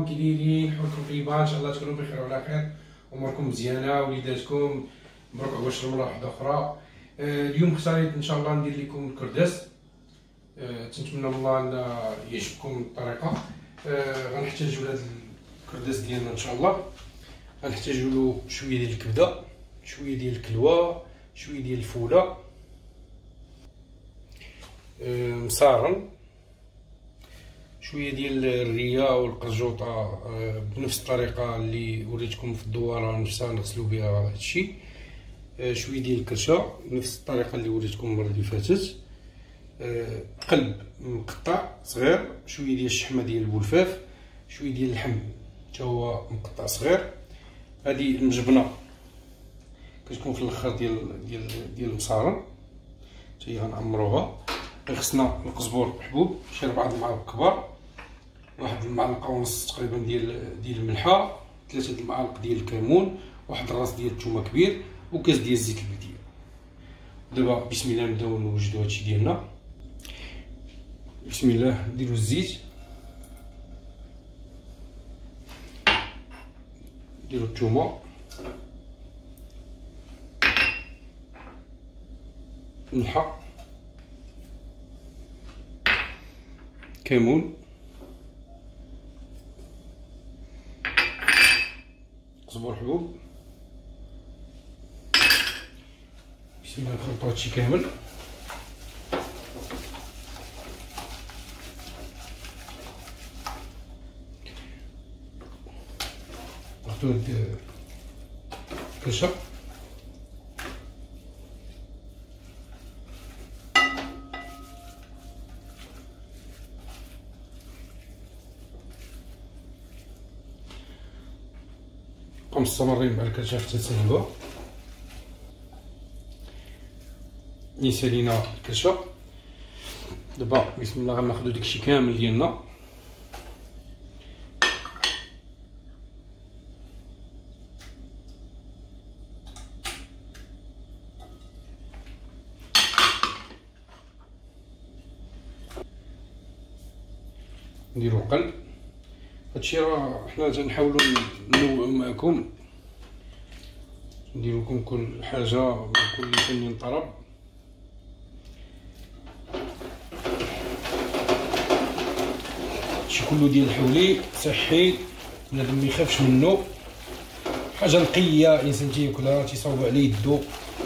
عليكم كي دايرين حولكم طيبه إن شاء الله تكونوا بخير وعلى خير. أموركم مزيانه وليداتكم مبروك على واش المره واحدة أخرى. آه، اليوم اختاريت إن شاء الله ندير لكم الكرداس آه، تنتمنى من الله أن يعجبكم الطريقة. آه، غنحتاجوا لهذا الكرداس ديالنا إن شاء الله. غنحتاجوا له شوية ديال الكبدة شوية ديال الكلوة شوية ديال الفولة. مصارن شوية ديال الريه والقرجوطه آه، بنفس الطريقة اللي وريتكم في الدوارة نفسها نغسلو بها هادشي. آه، شوية ديال الكرشة نفس الطريقة اللي وريتكم المرة اللي فاتت. آه، قلب مقطع صغير شوية ديال الشحمة ديال البلفاف شوية ديال اللحم حتى هو مقطع صغير. هذه المجبنه كتكون في الأخر ديال ديال ديال المصارن حتى هي غنعمروها خصنا القزبور حبوب شي ربعة المعالق كبار واحد المعلقة ونص تقريبا ديال ديال الملحة ثلاثة المعالق ديال الكمون واحد الراس ديال الثومه كبير وكاس ديال الزيت البلديه دابا بسم الله نبدأو نوجدو هادشي ديالنا. بسم الله نديرو الزيت. نديرو الثومه الملحه كمون. قزبر حبوب بسم الله نخلطو هادشي كامل. نحطو هاد الكرشه نبقاو مستمرين مع الكرشه حتى تساليوها ملي سالينا الكرشه دابا بسم الله غناخدو داكشي كامل ديالنا. نديرو قلب. هادشي راه حنا تنحاولو ننوعو معكم ندير لكم كل حاجة كل فن طرب. هادشي كله ديال الحولي صحي بنادم ما يخافش منه حاجة نقية الإنسان تياكلها تيصاوب على يدو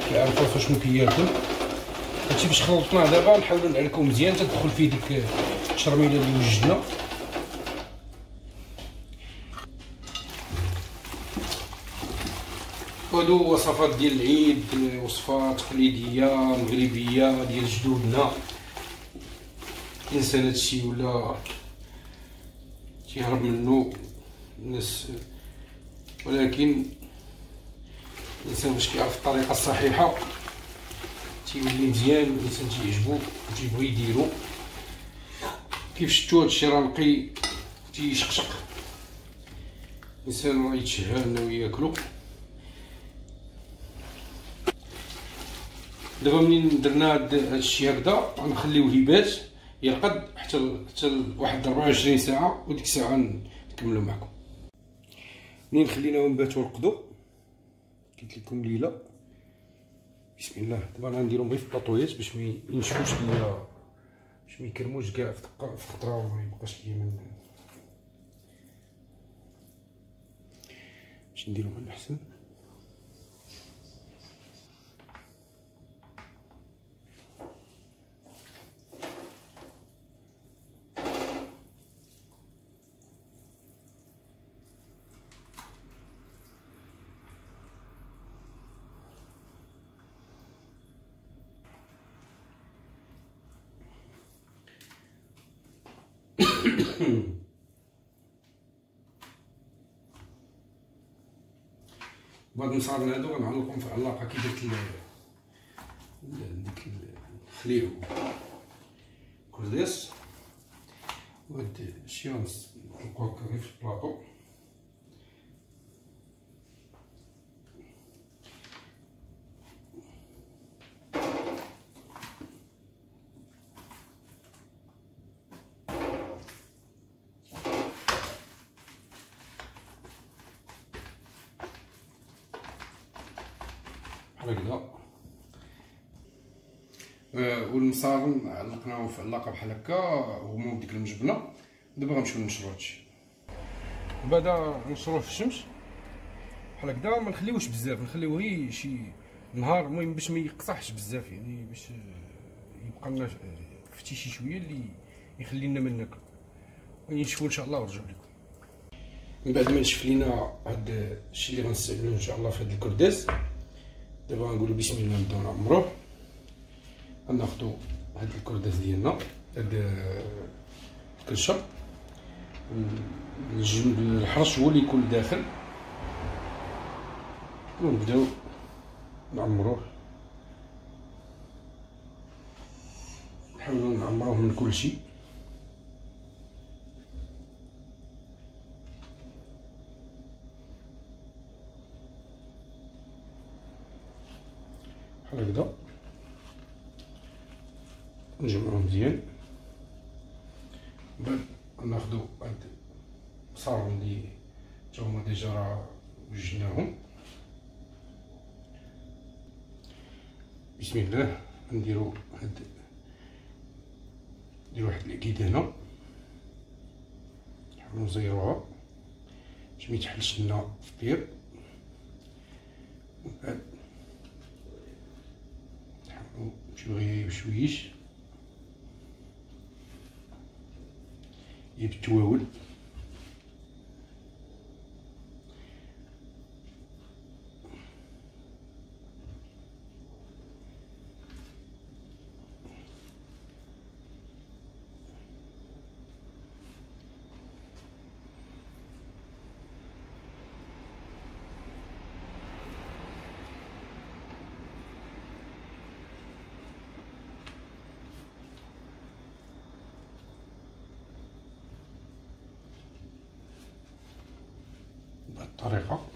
كيعرف راسو شنو كياكل. هادشي باش خلطناه دابا نحاولو نعلكو مزيان تدخل فيه ديك الشرميله اللي وجدنا. هادو وصفات ديال العيد وصفات تقليديه مغربية ديال جدودنا. الانسان هادشي ولا تيهرب منه الناس. ولكن الإنسان باش كيعرف الطريقة الصحيحة تيولي مزيان الإنسان تيعجبو وتيبغي يديرو. كيف شفتو هادشي راه نقي تيشقشق. الإنسان راه يتشهى إنه ياكلو. دابا منين درنا هاد الشيء هكذا غنخليوه يبات يرقد حتى حتى واحد 24 ساعة وديك الساعة نكملو معكم. منين خليناهم باتوا رقدوا قلت لكم ليلة. بسم الله دابا غنديرهم غير في الباطويات باش ما ينشفوش ليا باش ما يكرموش كاع في خطره وما يبقاش ليا من باش نديرهم على أحسن. بعد المصارين هادو غنعلقهم في علاقة كي درت ديك الخليع. كرداس وهاد الشي غنطلقو هكا غير في البلاطو. هكذا آه، والمصار علقناهم في علاقة بحال هكا هما بديك المجبنة. دابا غنمشيو نشرو هادشي. بعدا نشروه في الشمس. بحال هكذا ما نخليوش بزاف نخليوه غير شي نهار المهم باش ما يقطعش بزاف يعني باش يبقى لنا فتي شي شوية اللي يخلي لنا من ناكل ونشوفوا إن شاء الله ونرجعوا لكم. من بعد ما نشف لينا هاد الشيء اللي غنستعملوه إن شاء الله في هاد الكرداس دابا غنقولوا بسم الله نبداو نعمروه غناخدو هاد الكرداس ديالنا هاد الكرشة. الحرش هو اللي يكون داخل. ونبداو نعمروه نحاولو نعمروه من كل هكدا نجمعو مزيان. بعد ناخدو هاد البصار اللي تا هما ديجا راه وجناهم بسم الله نديرو هاد نديرو واحد العكيده هنا. نحاولو نزيروها. باش ميتحلش لنا في ومن بعد غير بشويش. بالتواول 誰が？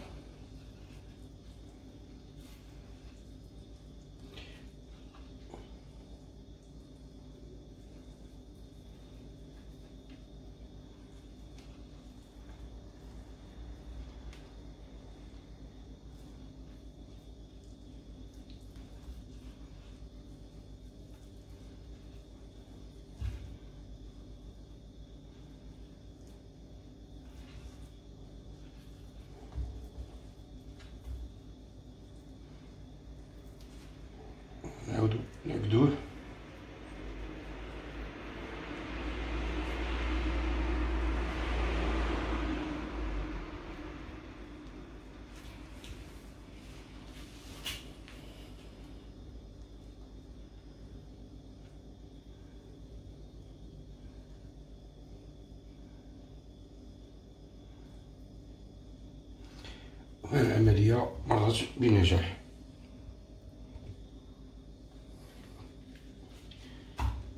العملية مرت بنجاح.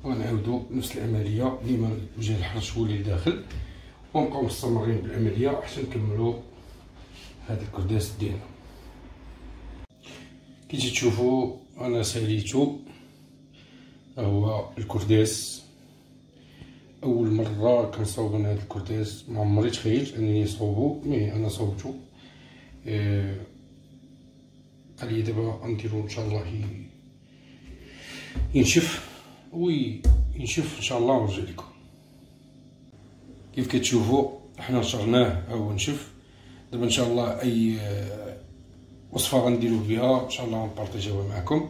ونعاودو نفس العملية ديما الوجه الحرش هو اللي داخل. ونبقاو مستمرين بالعملية حتى نكملو هذا الكرداس ديالنا. كي تشوفوا أنا ساليتو هو الكرداس. أول مرة كنصاوب أنا هذا الكرداس ما تخيلت أنني نصاوبو مي أنا صوبتو لي دابا نديرو ان شاء الله ينشف وينشف ان شاء الله ونرجع لكم كيف كتشوفوا حنا نشرناه هو نشف دابا ان شاء الله اي وصفه غنديرو بها ان شاء الله نبارطاجيوها معكم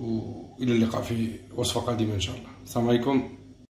والى اللقاء في وصفه قادمه ان شاء الله السلام عليكم